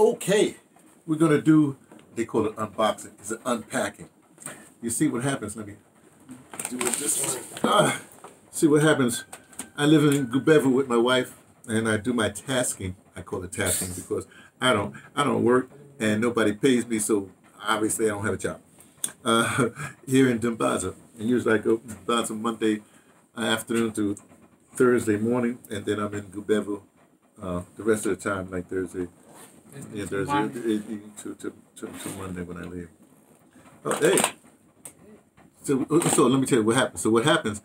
Okay, we're gonna do. They call it unboxing. It's an unpacking. You see what happens? Let me do it this way. Ah, see what happens. I live in Gubevu with my wife, and I do my tasking. I call it tasking because I don't I don't work and nobody pays me, so obviously I don't have a job. Uh, here in Dimbaza, and usually I go Dimbaza Monday afternoon to Thursday morning, and then I'm in Gubevu uh, the rest of the time, like Thursday, yeah, Thursday uh, to, to, to, to Monday when I leave. Oh, hey. So, so let me tell you what happens. So what happens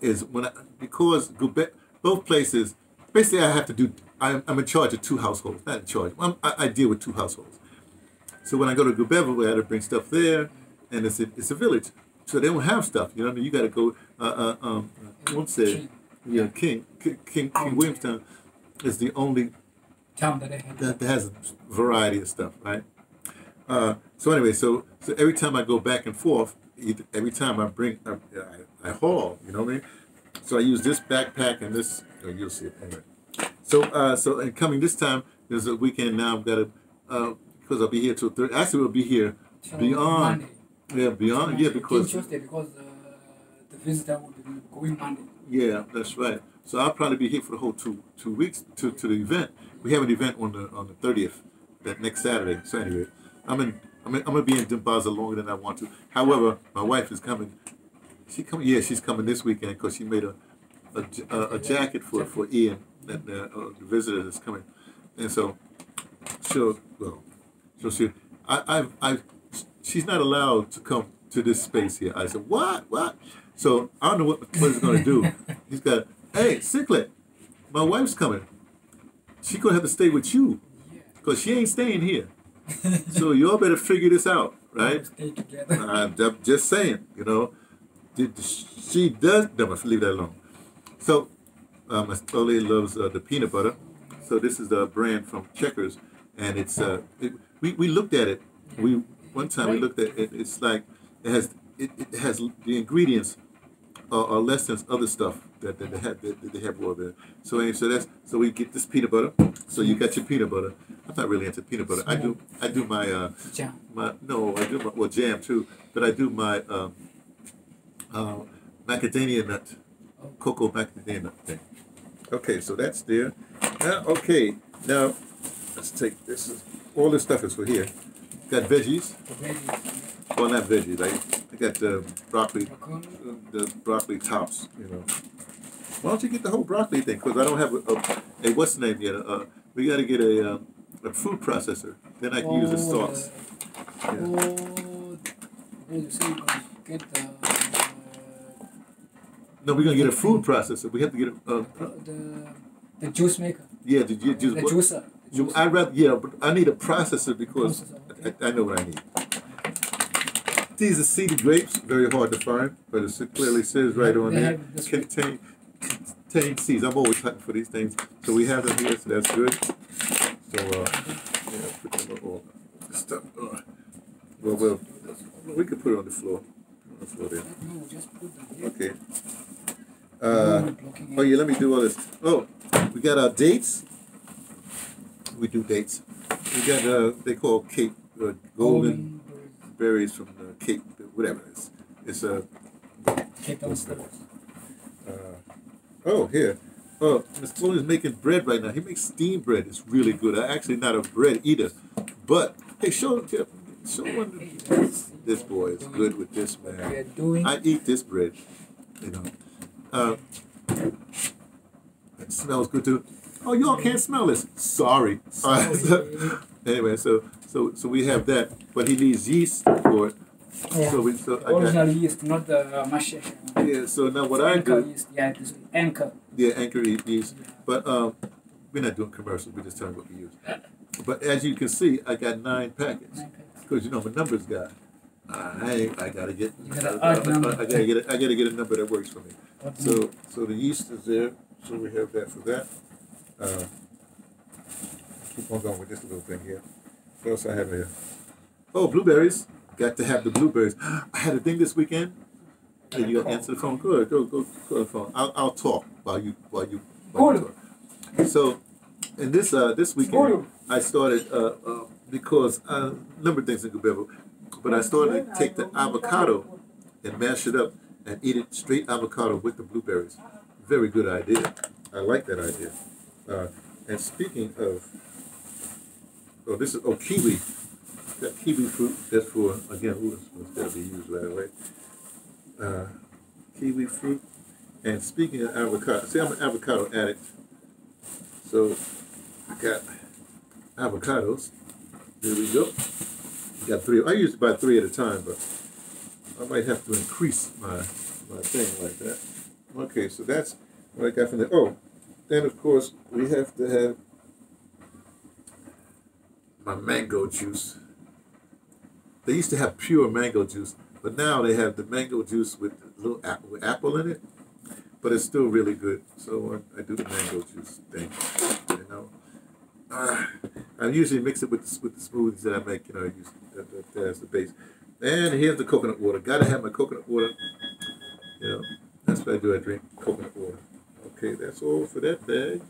is when I, because Gube, both places, basically I have to do, I'm, I'm in charge of two households, not in charge, I'm, I, I deal with two households. So when I go to Gubevu, I had to bring stuff there, and it's a, it's a village. So they don't have stuff, you know what I mean? You got to go, uh, uh, um, I won't yeah, King, King, King, King Williamstown is the only town that, have. that, that has a variety of stuff, right? Uh, so anyway, so so every time I go back and forth, every time I bring, I, I, I haul, you know what I mean? So I use this backpack and this. Oh, you'll see it anyway. So uh, so and coming this time, there's a weekend now. I've got to uh, because I'll be here till thirty. Actually, we'll be here So beyond. Monday. Yeah, beyond. Yeah, because Tuesday because uh, the visitor will be going Monday. Yeah, that's right. So I'll probably be here for the whole two two weeks to, to the event. We have an event on the on the thirtieth, that next Saturday. So anyway, I'm in I'm in, I'm gonna be in Dimbaza longer than I want to. However, my wife is coming. She coming. Yeah, she's coming this weekend because she made a, a a jacket for for Ian, that uh, uh, the visitor that's coming, and so she'll well, so she I I I she's not allowed to come to this space here. I said what what. So I don't know what what he's gonna do. He's got hey Cyclet, my wife's coming. She gonna have to stay with you because she ain't staying here. So y'all better figure this out, right? Stay together. I'm just saying, you know, she does. No, let's leave that alone. So, um, my Stoli loves uh, the peanut butter. So this is the brand from Checkers, and it's uh, it, we we looked at it. We one time we looked at it. It's like it has it, it has the ingredients are, are less than other stuff that, that they have that, that they have over there. So anyway, so that's so we get this peanut butter. So you got your peanut butter. I'm not really into peanut butter. I do I do my uh, Jam. my no, I do my well jam too, but I do my um, uh, macadamia nut, cocoa macadamia nut thing. Okay, so that's there. Now, okay, now let's take this. All this stuff is for here. Got veggies. Well, not veggies. I, I got the broccoli, the broccoli tops. You know. Why don't you get the whole broccoli thing? Because I don't have a, a, a what's the name yet? Uh, we got to get a um, a food processor. Then I can use the Oh, sauce. the- Yeah. Oh, then you say get the, No, we're gonna get a food processor. We have to get a. Uh, the, the juice maker. yeah, the, ju- ju- The juicer. Juicer. I rather yeah, but I need a processor because Processor, I, I know what I need. These are seeded grapes, very hard to find, but it clearly says right on there contain contain seeds. I'm always hunting for these things, so we have them here, so that's good. So uh, yeah, put them all stuff. Uh, well, well, we could put it on the floor. On the floor there. No, just put them here. Okay. Uh, Oh yeah, let me do all this. Oh, we got our dates. We do dates. We got uh, they call Cape uh, golden berries from the Cape, whatever it is. It's a. Cape Town uh, oh here. Oh, Mr. Floyd is making bread right now. He makes steamed bread. It's really good. I'm actually not a bread eater, but hey, show show one. This boy is good with this man. I eat this bread, you know. Uh, it smells good too. Oh, y'all can't smell this. Sorry. All right, so- anyway, so so so we have that, but he needs yeast for it. yeah. So we so I got Original yeast, not the uh, mash. yeah. So now what I anchor do, yeast. Yeah, this anchor. yeah, anchor yeast, yeast. But um, we're not doing commercials. We're just telling what we use. But as you can see, I got nine packets because you know I'm a numbers guy. I I gotta get You gotta I, add number. I gotta get a, I gotta get a number that works for me. What So, so the yeast is there, so we have that for that. Uh, keep on going with this little thing here. What else I have here? Oh, blueberries. Got to have the blueberries. I had a thing this weekend. Hey, you answer the phone. Good, go, go, go to the phone. I'll, I'll talk while you, while you, while you talk. So, and this uh this weekend I started uh, uh because uh, a number of things in Gubevu, but I started to take the avocado and mash it up and eat it straight avocado with the blueberries. Very good idea. I like that idea. Uh, and speaking of, oh, this is oh kiwi. That kiwi fruit. That's for again. Ooh, it's got to be used right away. Uh, kiwi fruit. And speaking of avocado, see, I'm an avocado addict. So I got avocados. There we go. Got three. I used to buy three at a time, but I might have to increase my my thing like that. Okay, so that's what I got from there. Oh, then of course we have to have my mango juice. They used to have pure mango juice, but now they have the mango juice with a little apple, with apple in it. But it's still really good. So I, I do the mango juice thing, you know. Uh, I usually mix it with the, with the smoothies that I make. You know, I use that, that, that's the base. And here's the coconut water. Gotta have my coconut water. You know, that's what I do. I drink coconut water. Okay, that's all for that bag.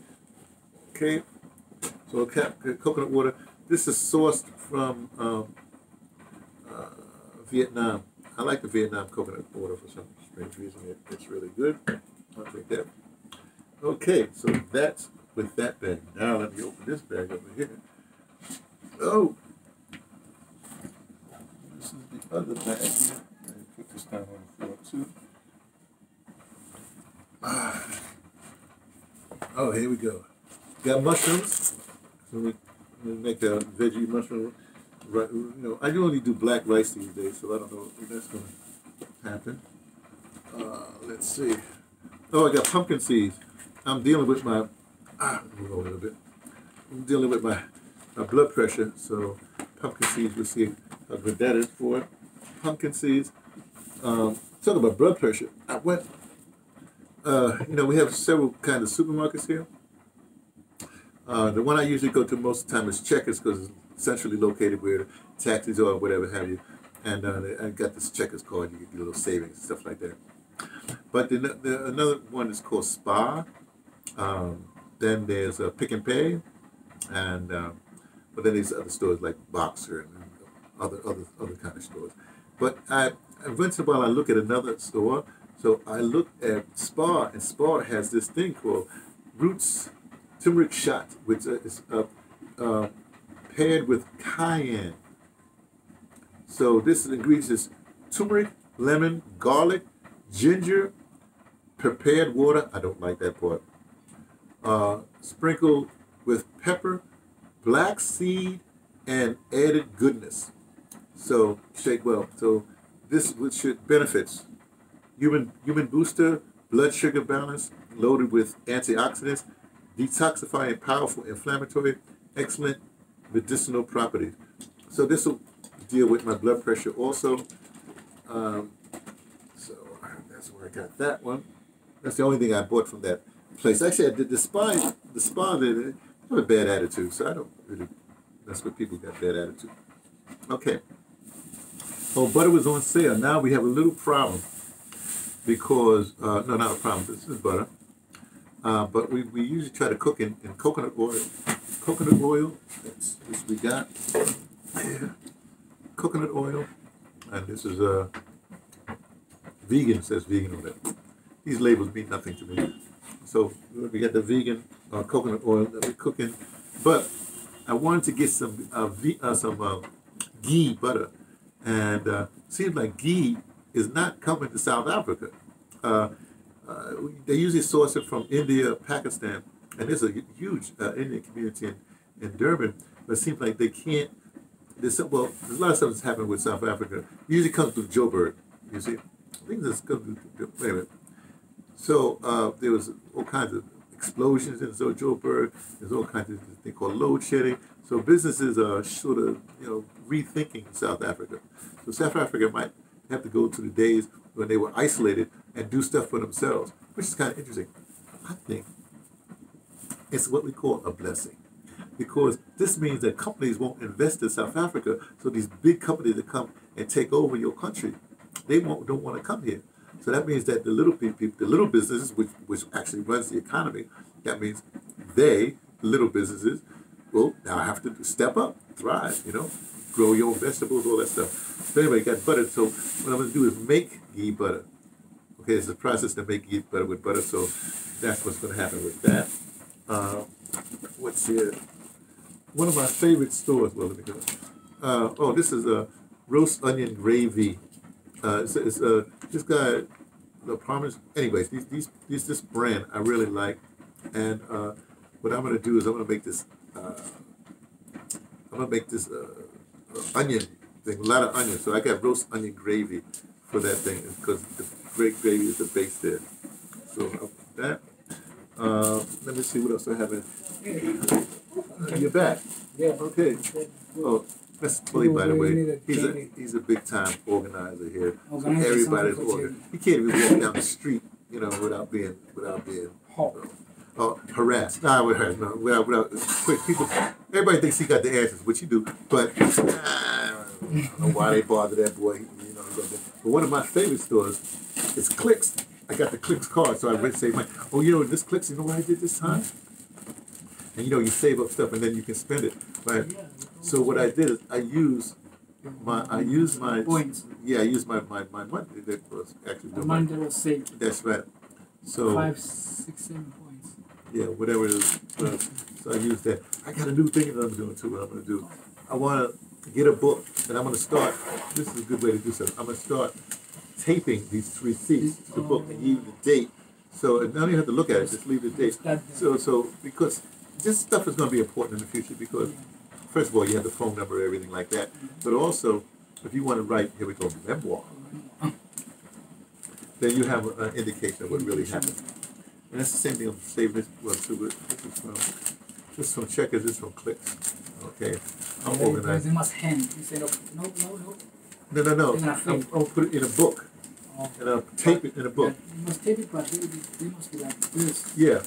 Okay, so cap, coconut water. This is sourced from um, uh, Vietnam. I like the Vietnam coconut water for some strange reason. It, it's really good. I'll take that. Okay, so that's with that bag. Now let me open this bag over here. Oh, this is the other bag. Let me put this down on the floor too. Ah. Oh, here we go. Got mushrooms. So we make a veggie mushroom. Right, you know, I only do black rice these days, so I don't know if that's going to happen. Uh, let's see. Oh, I got pumpkin seeds. I'm dealing with my, ah, move a little bit. I'm dealing with my, my blood pressure, so pumpkin seeds, we'll see how good that is for it. Pumpkin seeds. Um, talk about blood pressure. I went, uh, you know, we have several kind of supermarkets here. Uh, the one I usually go to most of the time is Checkers because it's centrally located where taxis are or whatever have you. And uh, I got this Checkers card, you get little savings and stuff like that. But the, the, another one is called Spar. Um, then there's uh, Pick n Pay, and um, but then there's other stores like Boxer and other other other kind of stores. But I once in a while I look at another store. So I look at Spar, and Spar has this thing called Roots Turmeric Shot, which is uh, uh, paired with cayenne. So this is ingredients is turmeric, lemon, garlic, ginger, prepared water. I don't like that part. Uh, sprinkled with pepper, black seed, and added goodness. So shake well. So this which should benefits. Human human booster, blood sugar balance, loaded with antioxidants, detoxifying, powerful inflammatory, excellent medicinal properties. So this will deal with my blood pressure also. Um, so that's where I got that one. That's the only thing I bought from that place. Actually, I did. The spa they have a bad attitude, so I don't really. That's what people got bad attitude. Okay. Oh, butter was on sale. Now we have a little problem because uh, no, not a problem. This is butter. Uh, but we, we usually try to cook in, in coconut oil. Coconut oil, that's this we got. Coconut oil. And this is uh, vegan, says vegan on it. These labels mean nothing to me. So we got the vegan uh, coconut oil that we're cooking. But I wanted to get some uh, uh, some uh, ghee butter. And seems like ghee is not coming to South Africa. Uh, they usually source it from India, Pakistan, and there's a huge uh, Indian community in, in Durban. But it seems like they can't. There's some, well, there's a lot of stuff that's happening with South Africa. It usually comes through Joburg. You see, I think this comes through. Wait a minute. So uh, there was all kinds of explosions in Joburg. There's all kinds of thing called load shedding. So businesses are sort of you know rethinking South Africa. So South Africa might have to go to the days when they were isolated and do stuff for themselves, which is kind of interesting. I think it's what we call a blessing because this means that companies won't invest in South Africa. So these big companies that come and take over your country, they won't don't want to come here. So that means that the little people, the little businesses, which which actually runs the economy, that means they little businesses. will now have to step up, thrive, you know, grow your own vegetables, all that stuff. But anyway, got butter. So what I'm going to do is make ghee butter. Okay, it's a process to make it butter with butter. So that's what's going to happen with that. Uh, what's here? One of my favorite stores. Well, let me go. Uh, oh, this is a roast onion gravy. Uh, it's, it's uh, this guy, the promise. Anyways, these, these, these, this brand I really like, and uh, what I'm gonna do is I'm gonna make this. Uh, I'm gonna make this uh, onion thing, a lot of onion. So I got roast onion gravy for that thing because great gravy is the base there. So uh, that. Uh, let me see what else I have in. Uh, you're back. Yeah. Okay. Oh, that's Billy, by the way. He's a he's a big time organizer here. So everybody's for. He can't even walk down the street, you know, without being without being uh, harassed. Nah, with her, no, without without. Quick, people. Everybody thinks he got the answers, which he do, but I don't know why they bother that boy. You know, he got that. but one of my favorite stores is Clicks. I got the Clicks card, so I went save money. Oh, you know this Clicks. You know what I did this time? And you know, you save up stuff and then you can spend it. Right. So what I did is I use my I use my Points. yeah I use my my my money that was actually The money that was saved. that's right. So Five, six, seven points. yeah, whatever it is. Uh, so I use that. I got a new thing that I'm doing too. What I'm gonna do, I want to get a book, and I'm gonna start. This is a good way to do something. I'm gonna start taping these receipts to the book and the date. So now you have to look at it. Just leave the date. So so because this stuff is gonna be important in the future because first of all you have the phone number, everything like that, but also if you want to write, here we go, memoir, then you have an indication of what really happened. And that's the same thing I'm saving this one too, this is from, this is from checkers, this is from clicks. Okay, I'm organized. they must hand instead of no, no, no. No, no, no, I'm, gonna put it in a book, Oh, and I'll tape it in a book. that- You must tape it, but they, they must be like this. Yeah, Yeah,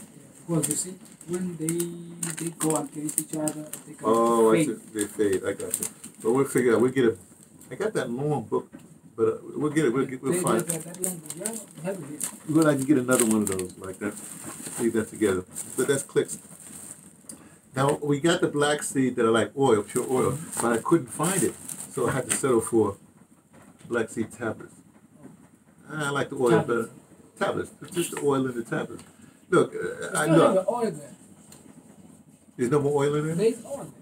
Because you see, when they they go against each other, they oh, I fade. see, they fade, I got you. But we'll figure out, we'll get a, I got that long book, but uh, we'll get it, we'll get, we'll find. they- that long, yeah, we have it here. Well, I can get another one of those like that. Leave that together. But that's clicks. Now we got the black seed that I like oil, pure oil, but I couldn't find it, so I had to settle for black seed tablets. I like the oil Tablets. better. Tablets, It's just the oil in the tablets. Look, uh, I know the oil there. there's no more oil in there. There's oil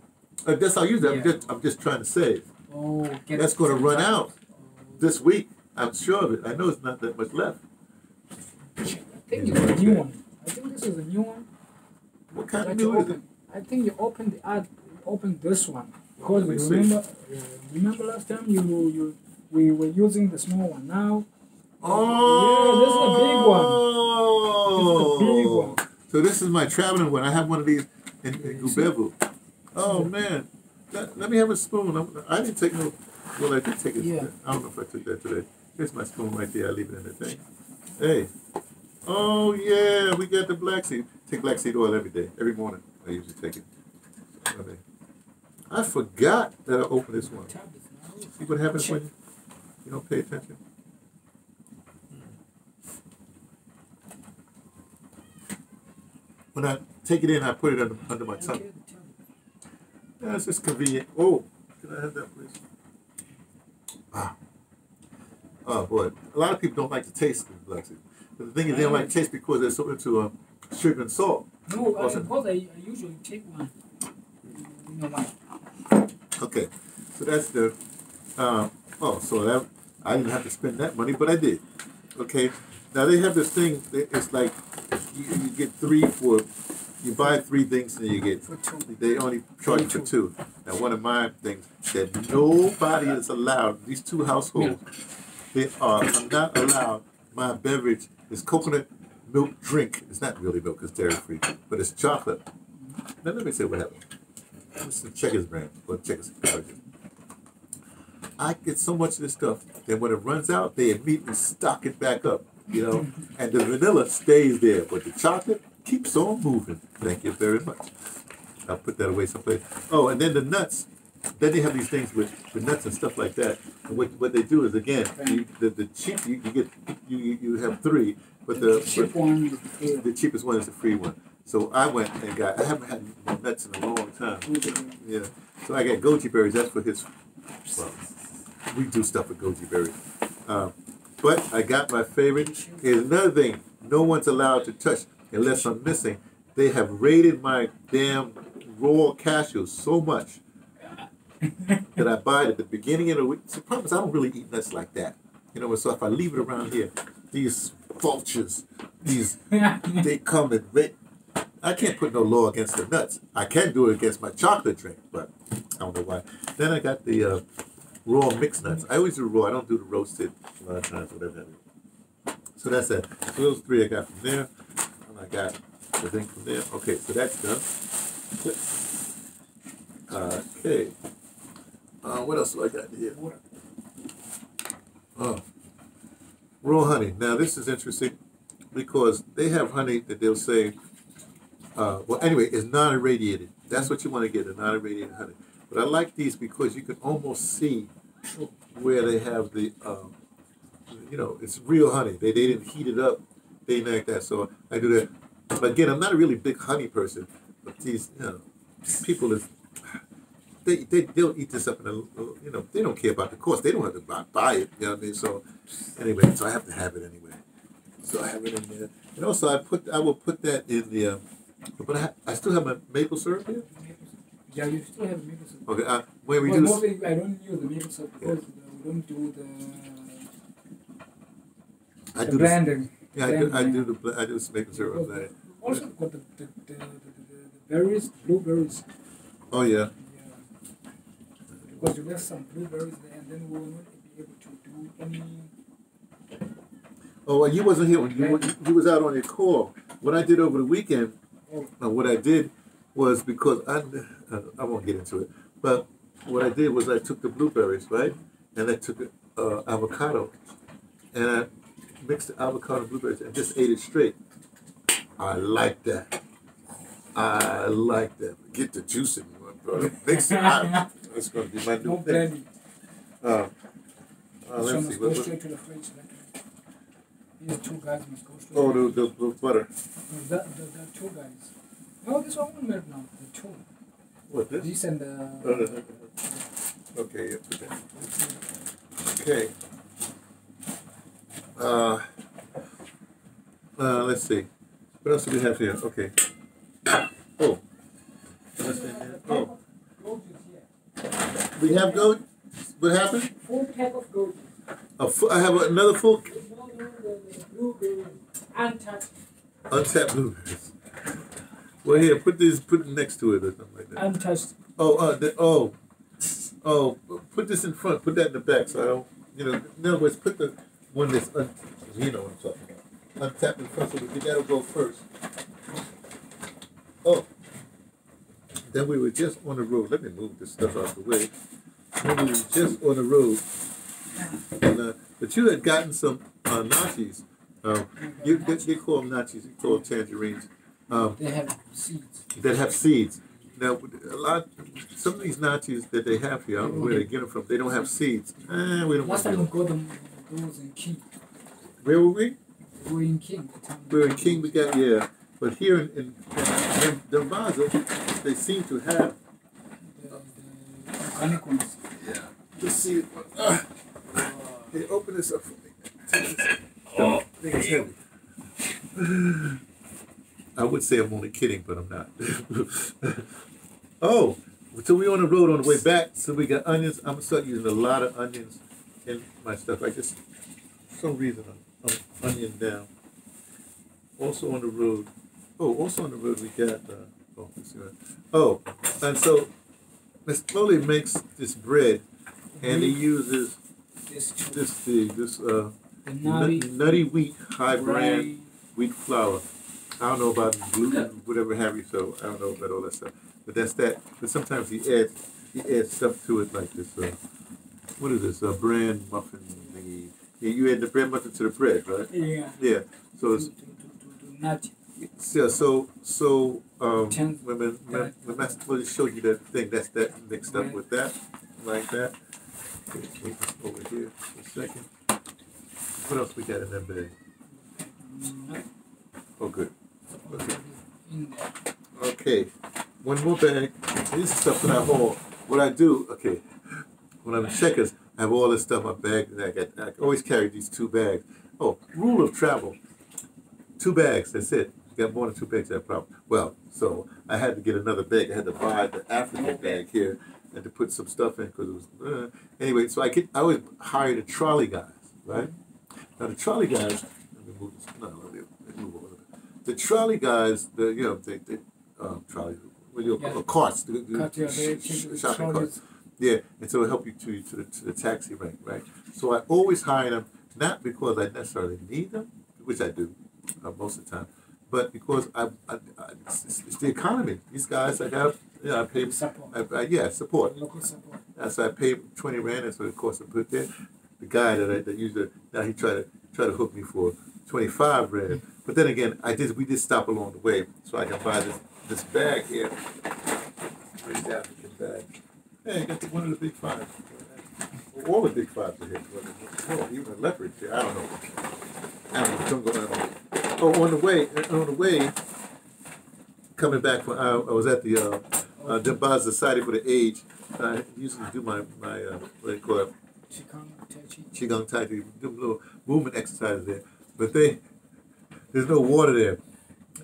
there. Uh, that's how I use it. I'm Yeah. just, I'm just trying to save. Oh, get That's going to run out Oh, this week. I'm sure of it. I know it's not that much left. I think it's a new one. I think this is a new one. What kind of new is it? open, I think you opened the ad, you open this one because you see. remember. Uh, remember last time you you we were using the small one. Now Oh, Yeah, this is a big one. This is the oh. big one. So this is my traveling one. I have one of these in, in Gubevu. Oh man, let, let me have a spoon. I'm, I didn't take no. Well, I did take it. Yeah. I don't know if I took that today. Here's my spoon right there. I leave it in the thing. Hey. Oh yeah, we got the black seed. Take black seed oil every day, every morning. I usually take it. I, mean, I forgot that I opened this one. See what happens when you don't pay attention? When I take it in, I put it under, under my tongue. Yeah, just convenient. Oh, can I have that, please? Ah. Oh, boy. A lot of people don't like the taste of black seed. But the thing is, they don't like the taste because they're so into uh, sugar and salt. No, I, I, I usually take one. You know why? Okay, so that's the, uh, oh, so that, I didn't have to spend that money, but I did. Okay, now they have this thing, it's like, you, you get three for, you buy three things and you get, For two. they only charge you for two. Now, one of my things, that nobody is allowed, these two households, they are not allowed, my beverage is coconut milk drink. It's not really milk, it's dairy free, but it's chocolate. Now, let me say what happened. This is the Checkers brand, or Checkers. I get so much of this stuff that when it runs out, they immediately stock it back up, you know, and the vanilla stays there, but the chocolate keeps on moving. Thank you very much. I'll put that away someplace. Oh, and then the nuts. Then they have these things with, with nuts and stuff like that. And what, what they do is again, you, the, the cheap you, you get you, you you have three, but the cheap one the the cheapest one is the free one. So I went and got. I haven't had nuts in a long time. Goji. Yeah. So I got goji berries. That's for his. Well, we do stuff with goji berries. Um, but I got my favorite. Here's another thing. No one's allowed to touch unless I'm missing. They have raided my damn raw cashews so much that I buy it at the beginning of the week. So the problem is I don't really eat nuts like that. You know, so if I leave it around here, these vultures, these they come and raid. I can't put no law against the nuts. I can do it against my chocolate drink, but I don't know why. Then I got the uh, raw mixed nuts. I always do raw. I don't do the roasted a lot of times, whatever. have. So that's it. So those three I got from there, and I got the thing from there. Okay, so that's done. Okay. Uh, what else do I got here? Oh, raw honey. Now this is interesting because they have honey that they'll say, uh, well, anyway, it's non-irradiated. That's what you want to get, a non-irradiated honey. But I like these because you can almost see where they have the, um, you know, it's real honey. They, they didn't heat it up, they didn't like that. So I do that. But again, I'm not a really big honey person. But these, you know, people is they, they they'll eat this up in a you know they don't care about the cost they don't have to buy, buy it you know what I mean so anyway so I have to have it anyway so I have it in there and also I put I will put that in the uh, but I, I still have my maple syrup here Yeah, you still have syrup. okay uh, when we well, do mostly I don't use the syrup because uh, we don't do the, I the do this, blending. yeah I do, I do the I do syrup blend. Also got the, the, the, the, the, the berries, blueberries. oh yeah Yeah. Because you left some blueberries there and then we will not be able to do any oh well, you wasn't here when you, you was out on your call what I did over the weekend oh, Now, what I did was because I, uh, I won't get into it, but what I did was I took the blueberries, right, and I took uh, avocado, and I mixed the avocado and blueberries and just ate it straight. I like that. I like that. Get the juice in you, brother. Mix it. I, that's gonna be my new no thing. Uh, uh, let's see. go straight to the fridge. These two guys must go straight. oh, the, the, the butter. That, the, the two guys. No, this one won't melt now. The two. What this? This and Uh, the. okay, yeah, put that. Okay. Uh, uh, let's see. What else do we have here? Okay. Oh. What's? Oh, Goat is here. we have goat. What happened? Full pack of goat. A fu- I have another full No, no, the, the blueberries. Untouched. untapped blueberries. Well, here, put this, put it next to it or something like that. Untouched. Oh, uh, the, oh, oh, put this in front. Put that in the back, so I don't, you know. In other words, put the one that's un, you know what I'm talking about. Untapped in front, so we that'll go first. Oh, then we were just on the road. Let me move this stuff out of the way. Then we were just on the road, and, uh, but you had gotten some uh, nachos. Uh, you, they, they call them nachos. You call them tangerines. Um, They have seeds. that have seeds. Now, a lot, some of these nachos that they have here, I don't know where they get them from. They don't have seeds. Eh, we don't Last time we got them, those in King. Where were we? We were in King. the time We were in King. We got yeah, but here in in, in Dimbaza, they seem to have. The, the organic ones. Let's see. Uh, hey, open this up for me. Take this. Oh, thing is heavy. I would say I'm only kidding, but I'm not. oh, so we're on the road on the way back. So we got onions. I'm gonna start using a lot of onions in my stuff. I just, for some reason, I'm, I'm onion down. Also on the road. Oh, also on the road we got. Uh, oh, oh, and so Masixole makes this bread, and he uses This this the this uh nutty, nutty. wheat high brand wheat flour. I don't know about gluten, whatever have you, so I don't know about all that stuff. But that's that. But sometimes he adds he adds stuff to it like this. Uh, what is this? Uh, brand muffin thingy. Yeah, you add the bread muffin to the bread, right? Yeah. Yeah. So it's to, to, to, yeah, so so um Ten- when when when, when Master showed you that thing, that's that mixed up with that, like that. Okay, over here a second. What else we got in that bag? Oh, good. Okay. in there. Okay, one more bag. This is stuff that I hold. What I do, okay, when I'm in checkers, I have all this stuff in my bag. And I, got, I always carry these two bags. Oh, rule of travel two bags, that's it. You got more than two bags, that problem. Well, so I had to get another bag. I had to buy the African bag here and to put some stuff in because it was, uh, anyway, so I could, I always hire the trolley guys, right? Now the trolley guys, let me move this, no, let me, let me move over. The trolley guys, the, you know, they, they, um, trolley, what do you call Yeah. carts, the, the sh- day, sh- change the shopping carts. Yeah, and so it'll help you to to the, to the taxi rank, right? So I always hire them, not because I necessarily need them, which I do uh, most of the time, but because I, I, I it's, it's the economy. These guys I have, you know, I pay, Support. I, I, yeah, support. Local support. That's I pay twenty rand, and so of course I put there. The guy that I that used to now he tried to try to hook me for twenty five rand, but then again I did we did stop along the way, so I can buy this this bag here. The African bag? Hey, I got the, one of the big five. All the big fives are here. Oh, even a leopard here. I don't know. I don't know. Don't go down. Oh, on the way, on the way, coming back from, I, I was at the uh, uh, Dubai Society for the Age. I usually do my my uh, what do you call it? qigong, Tai Chi. qigong tai chi, do a little movement exercises there, but they there's no water there,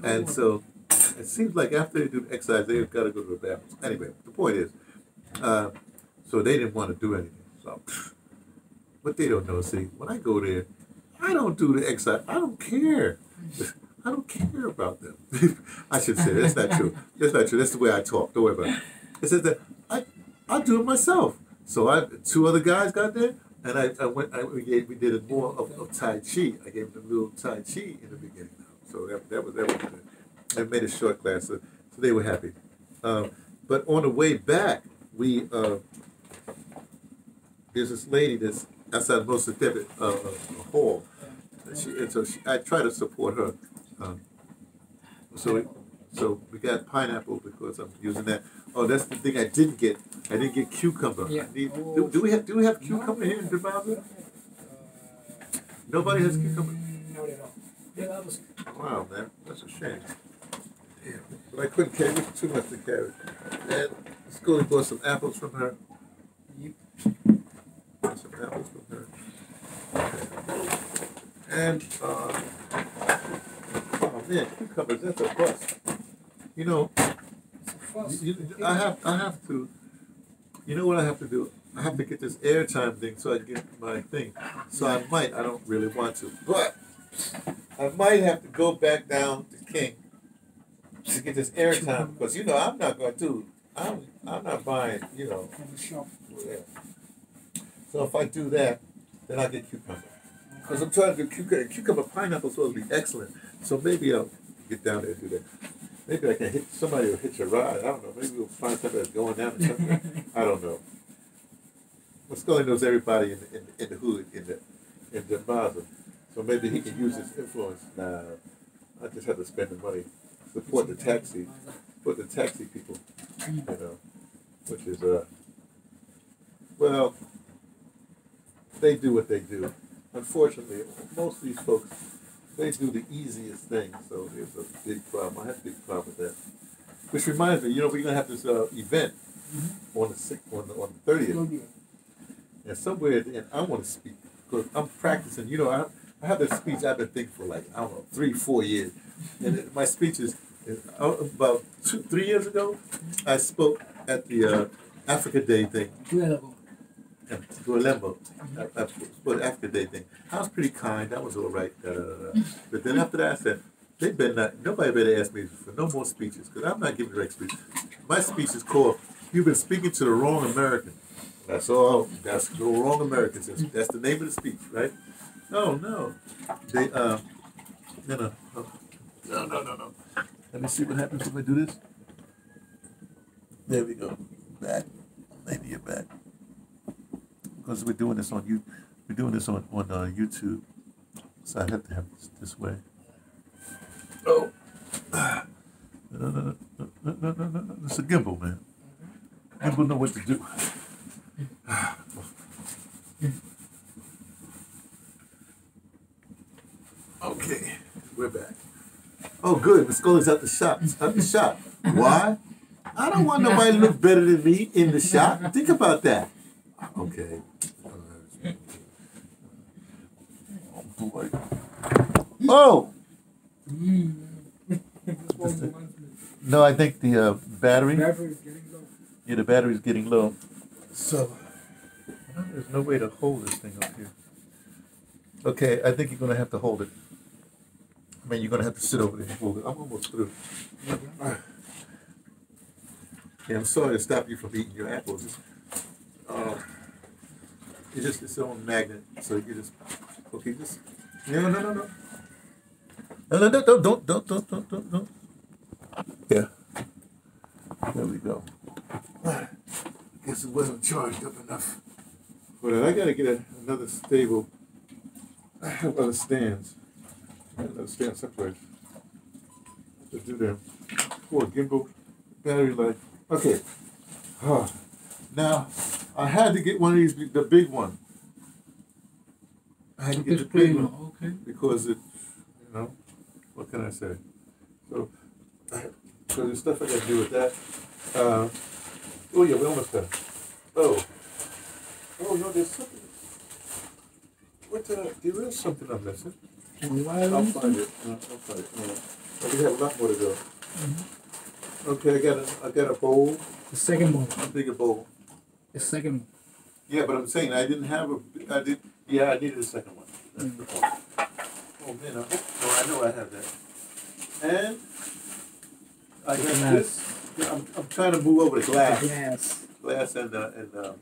and so it seems like after they do the exercise, they've got to go to the bathroom. Anyway, the point is, uh, so they didn't want to do anything. So, but they don't know. See, when I go there, I don't do the exercise. I don't care. I don't care about them. I should say that's not true. That's not true. That's the way I talk. Don't worry about it. It says that I I do it myself. So I two other guys got there, and I, I went. I, we, gave, we did a more of, of Tai Chi. I gave them a little Tai Chi in the beginning. So that, that was that was good. I made a short class, so, so they were happy. Um, but on the way back, we uh, there's this lady that's outside most of the uh, uh, hall. And, she, and so she, I try to support her. Um, so we, so we got pineapple because I'm using that. Oh, that's the thing I didn't get. I didn't get cucumber. Yeah. Need, do, do we have do we have cucumber here in Dimbaza? Nobody has cucumber. Not at all. Yeah, that was Wow, man, that's a shame. Damn. But I couldn't carry too much to carry. And Schoolie bought some apples from her. Yep. Bought some apples from her. And uh, oh man, cucumbers, that's a bust. You know, you, you- I have I have to you know what I have to do? I have to get this airtime thing so I can get my thing. So I might, I don't really want to. But I might have to go back down to King to get this airtime because you know I'm not gonna do I'm I'm not buying, you know, from the shop. whatever. So if I do that, then I get cucumber. Because I'm trying to do cucumber. Cucumber pineapple is supposed to be excellent. So maybe I'll get down there and do that. Maybe I can hit somebody will hitch a ride. I don't know. Maybe we'll find somebody that's going down or something. I don't know. Scully knows everybody in the, in, in the hood in the in the Basel. So maybe he can use his influence. Nah, I just have to spend the money, support the taxi, support the taxi people, you know, which is uh, well, they do what they do. Unfortunately, most of these folks, they do the easiest thing, so there's a big problem. I have a big problem with that. Which reminds me, you know, we're gonna have this uh, event on the sixth, on the on the thirtieth, and somewhere at the end, I want to speak because I'm practicing. You know, I I have this speech I've been thinking for like I don't know three, four years, and it, my speech is, is uh, about two, three years ago. I spoke at the uh, Africa Day thing Available. And to a level, I, I was pretty kind. That was all right. Da, da, da. But then after that, I said, they better not. Nobody better ask me for no more speeches because I'm not giving direct speech. My speech is called "You've been speaking to the wrong American." That's all. That's the wrong Americans. That's, the name of the speech, right? No, no. They uh, no, no, no, no, no, no. Let me see what happens if I do this. There we go. Back. Maybe you're back because we're doing this on you, we're doing this on on uh, YouTube, so I have to have this this way. Oh, no, no, no, no, no, no, no, it's a gimbal, man. Gimbal know what to do. okay, we're back. Oh, good. The skull is at the shop. It's at the shop. Why? I don't want nobody to look better than me in the shop. Think about that. Okay. Oh boy. Oh no, I think the uh, battery. Battery is getting low. Yeah, the battery's getting low. So there's no way to hold this thing up here. Okay, I think you're gonna have to hold it. I mean, you're gonna have to sit over there and hold it. I'm almost through. Yeah, I'm sorry to stop you from eating your apples. Uh, it's just its own magnet, so you just okay, just no, no, no, no, no. No, no, don't, don't, don't, don't, don't, don't, don't. Yeah. There we go. Guess it wasn't charged up enough. But I gotta get a, another stable. I have other stands. Another stand someplace. To do them. Poor gimbal battery life. Okay. Huh. Now, I had to get one of these, the big one. I had to get the big one Okay. because it, you know, what can I say? So, so there's stuff I got to do with that. Uh, oh yeah, we almost done. Oh, oh no, there's something. What the? There is something I'm missing. I'll find it. Uh, I'll find it. Uh, we have a lot more to go. Okay, I got a, I got a bowl, The second one. a bigger bowl. The second Yeah, but I'm saying I didn't have a. I did. Yeah, I needed a second one. That's the point. Oh man, I, hope, oh, I know I have that. And I got Glass. this. Yeah, I'm, I'm trying to move over to glass, Yes. glass, and uh, and um,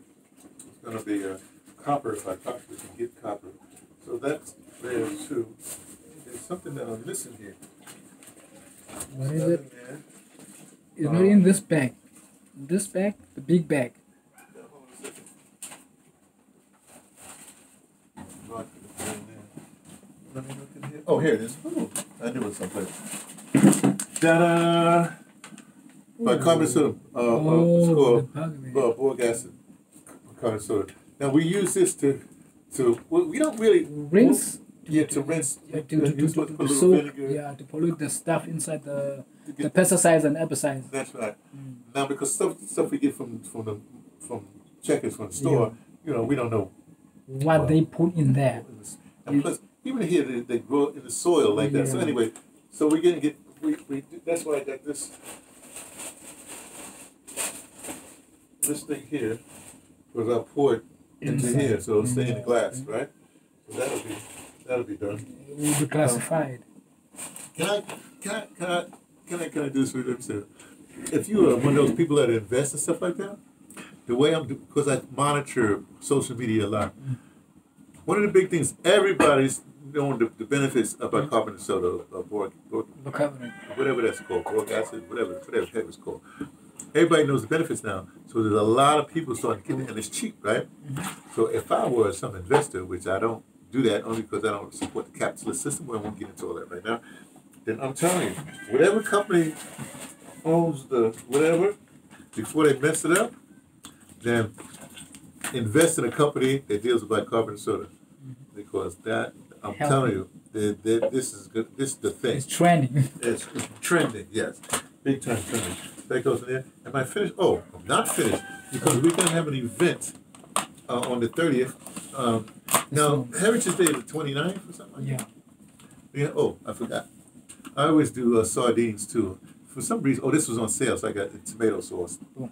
it's gonna be uh, copper if I possibly can get copper. So that's there too. There's something that I'm missing here. What is Nothing it? there. It's not in this bag. This bag, the big bag. Yeah, hold on a second. No, I couldn't put it in there. Let me look in here. Oh, here it is. Ooh, I knew it was someplace. Ta-da! By carbon soda. Uh, uh, Oh, called bug uh, boric acid. Carbon soda. Now we use this to, to we, we don't really Rinse. Yeah, to rinse. Yeah, to, to, to, to, to, soak, yeah, to pollute the stuff inside the, the pesticides and herbicides. That's right. Mm. Now because stuff stuff we get from from the from checkers from the store, you know, we don't know What Wow. they put in there. And plus, even here they, they grow in the soil like that. So anyway, so we're gonna get we, we that's why I got this this thing here because I poured into Inside. here, so it'll stay in the Mm. glass, right? So that'll be that'll be done. It will be classified. Can I can I can I can I can I do this for you? If you are one of those people that invest and stuff like that, the way I'm because I monitor social media a lot. One of the big things everybody's knowing the, the benefits of bicarbonate soda or boric, boric, whatever that's called, boric acid, whatever whatever the heck it's called. Everybody knows the benefits now, so there's a lot of people starting to get it, and it's cheap, right? So if I were some investor, which I don't do that only because I don't support the capitalist system, we won't get into all that right now. Then I'm telling you, whatever company owns the whatever, before they mess it up, then invest in a company that deals with bicarbonate soda, because that I'm telling you, that, that this is good. This is the thing. It's trending. It's trending, yes. Big time trending. That goes in there. Am I finished? Oh, I'm not finished because we're to have an event uh, on the 30th. Um, now. Heritage Day is the 29th or something like Yeah. that? Yeah. Oh, I forgot. I always do uh, sardines too. For some reason, oh, this was on sale, so I got the tomato sauce. You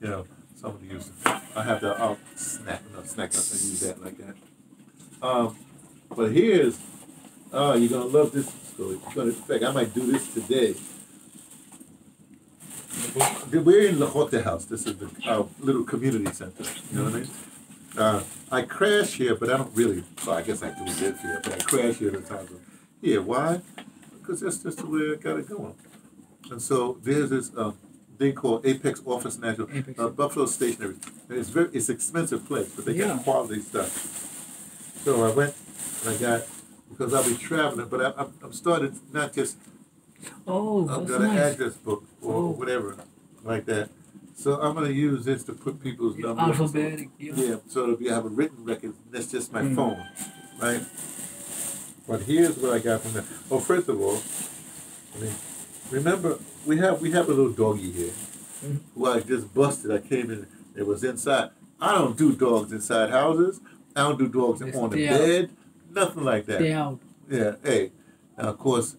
know, so I'm going to use it. I have the, I'll snack, no, snack, to use that like that. Um, but here's, oh, you're going to love this. So you're gonna, in fact, I might do this today. We're in the Hotel House. This is the, our little community center. You know what I mean? Uh, I crash here, but I don't really. So I guess I do live here, but I crash here at times. Yeah, why? Because that's just the way I got it going. And so there's this uh, thing called Apex Office National, uh, Buffalo Stationery. And it's very, it's expensive place, but they Yeah. got quality stuff. So I went I got because I'll be traveling, but I, I'm, I'm starting not just Oh, I've got an address book or Oh. whatever like that. So I'm gonna use this to put people's numbers. Alphabetic. Yeah. Yeah, so it'll be I have a written record. That's just my Mm. phone, right? But here's what I got from there. Oh, first of all, I mean, remember we have we have a little doggy here Mhm. who I just busted. I came in. It was inside. I don't do dogs inside houses. I don't do dogs They on the bed. out. Nothing like that. Stay out. Yeah. Hey. Now of course,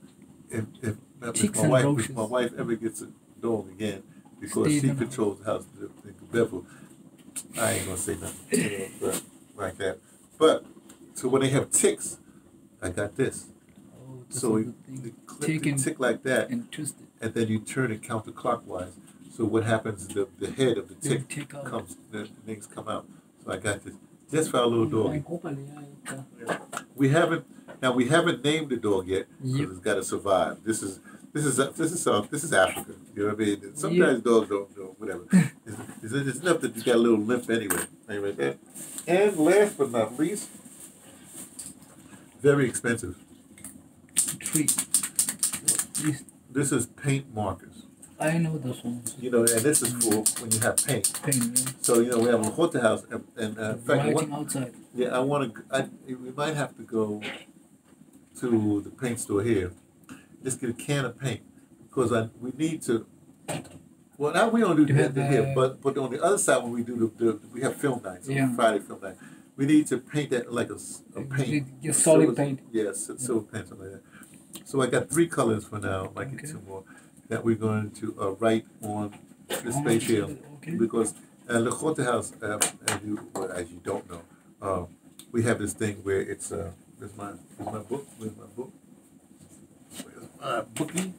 if if, if my wife roaches. if my wife ever gets a dog again because Stays she controls the house in Bevel, I ain't gonna say nothing you know, but, like that. But so when they have ticks, I got this. Oh, So you, we, the thing. we clip Tick the and- tick like that, and twist it. and then you turn it counterclockwise. So what happens the, the head of the Then tick comes, the things come out. So I got this just for our little dog. está. We haven't now we haven't named the dog yet because Yep. it's got to survive. This is this is this is South, this is Africa. You know what I mean? Sometimes dogs don't know whatever. It's, it's, enough that you got a little limp anyway. Anyway, that. And last but not least, very expensive. This, This is paint markers. I know those ones. You know, and this is for when you have paint. Pen, yeah. So you know we have a hotel house, and, and uh, in fact, I Writing outside. yeah, I want to. I we might have to go to the paint store here, just get a can of paint because I we need to. Well, now we don't do that have, here, uh, but but on the other side when we do the, the we have film nights, on Yeah. Friday film night, we need to paint that like a, a paint. A solid silver- paint. Yes, yeah, silver paint, something like that. So I got three colors for now. Might get Okay. two more that we're going to uh, write on the space here Okay. because uh, the Hotel House, uh, as you well, as you don't know, uh, we have this thing where it's uh, where's my where's my book? Where's my book? Where's my bookie?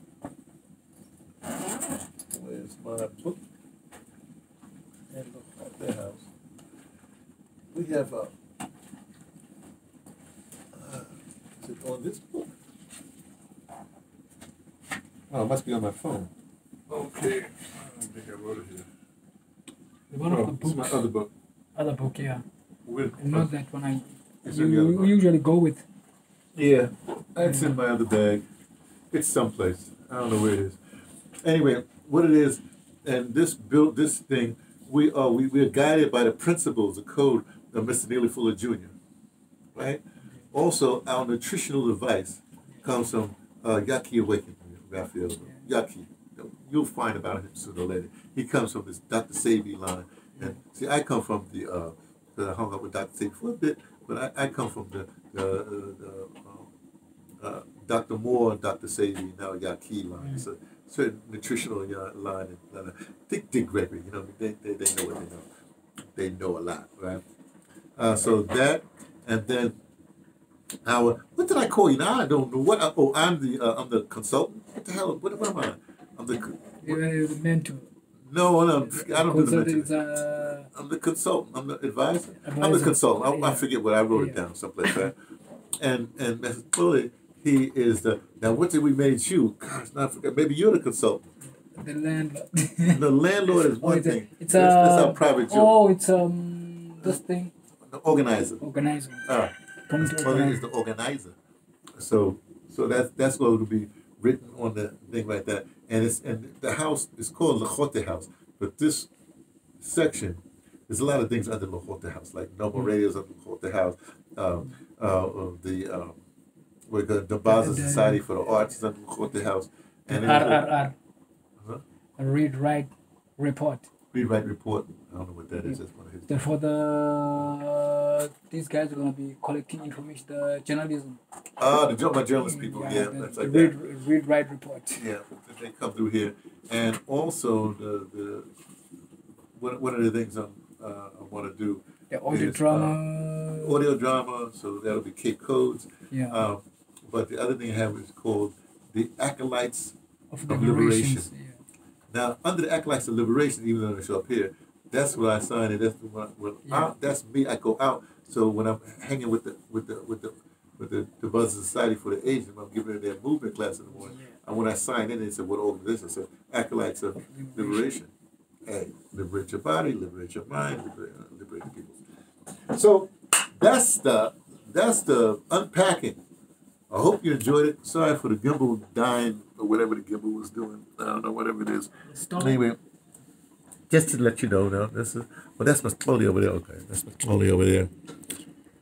Where's my book? And the Hotel House. We have uh, uh, is it on this book? Oh, it must be on my phone. Okay, I don't think I wrote it here. One of the Oh, it's my other book. Other book, yeah. With, Not that one I it's you, in the other you book. usually go with. Yeah, it's in my other bag. It's someplace. I don't know where it is. Anyway, what it is, and this built this thing, we are we, we are guided by the principles, the code of Mr. Neely Fuller Jr. Right? Also, our nutritional advice comes from uh, Yahki Awakening, Raphael. Yahki. You'll find about him sooner or later. He comes from this Dr. Sebi line. And see, I come from the, uh, I hung up with Dr. Sebi for a bit, but I, I come from the, the, uh, the um, uh, Dr. Moore and Dr. Sebi, now Yahki line. A certain nutritional line. And, uh, Dick, Dick Gregory, you know, they, they, they know what they know. They know a lot, right? Uh, so that, and then our, what did I call you? Now I don't know what. I, oh, I'm the, uh, I'm the consultant. What the hell? What, what am I? I'm the, co- You're the mentor. no, no, I don't do the is, uh, I'm the consultant. I'm the advisor. I'm the Advisor. consultant. I, I forget what I wrote it down someplace, right? And and Mr. Bully, he is the now. What did we made you? Gosh, not forget. Maybe you're the consultant. the landlord. The landlord is Oh, one it's a- thing. it's that's, that's a- our private joke. oh, it's um this thing The organizer. organizer. Ah, Community is the organizer. So so that's that's going to be written on the thing like that. And it's and the house is called Lachote House, but this section there's a lot of things under Lachote House, like Noble Mm. Radios under Lachote House, um, uh, of the um, we're going the Baza Society for the Arts is under Lachote House, and then RRR. Huh? Read, write, report. Rewrite Report. I don't know what that is. That's one of his. Therefore, the these guys are gonna be collecting information, the journalism. Ah, the my journalist people. Yeah, the, that's like read, that. read, write, report. Yeah, they come through here, and also the the one, one of the things I'm, uh, I want to do The audio Is, uh, drama. audio drama, so that'll be Cape Codes. yeah. Um, but the other thing I have is called the Acolytes. of of liberations. Yeah. Now, under the Acolytes of Liberation, even though they show up here, that's what I sign it. That's the one. When Yeah. out, that's me. I go out. So when I'm hanging with the with the with the with the, the Buzz Society for the Aged, I'm giving them their movement class in the morning. Yeah. And when I sign in, they said, "What organization?" I said, "Acolytes of Liberation." Hey, liberate your body, liberate your mind, liberate, uh, liberate the people. So that's the that's the unpacking. I hope you enjoyed it. Sorry for the gimbal dying or whatever the gimbal was doing. I don't know whatever it is. Stop. Anyway, just to let you know now, this is well that's Masixole over there. Okay, that's Masixole over there.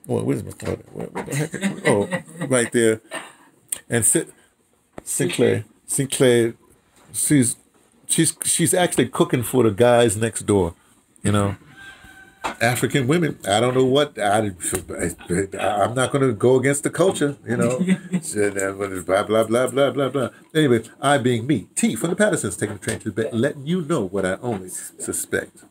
Well, where's Masixole? Where, where the heck? Oh, right there. And Sid, Sinclair. Sinclair, she's she's she's actually cooking for the guys next door. You know, African women. I don't know what I. I'm not going to go against the culture. You know, blah blah blah blah blah blah. Anyway, I being me, T from the Pattersons, taking the train to bed, letting you know what I only suspect.